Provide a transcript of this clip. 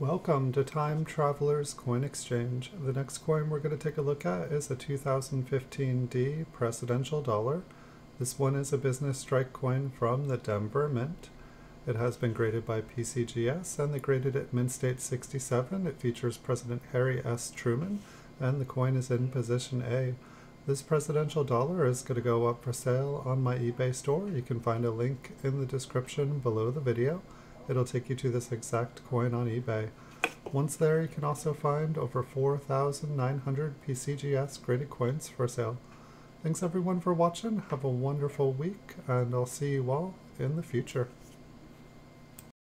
Welcome to Time Traveler's Coin Exchange. The next coin we're going to take a look at is a 2015 D Presidential Dollar. This one is a business strike coin from the Denver Mint. It has been graded by PCGS and they graded it Mint State 67. It features President Harry S. Truman and the coin is in position A. This presidential dollar is going to go up for sale on my eBay store. You can find a link in the description below the video it'll take you to this exact coin on eBay. Once there, you can also find over 4,900 PCGS graded coins for sale. Thanks everyone for watching, have a wonderful week, and I'll see you all in the future.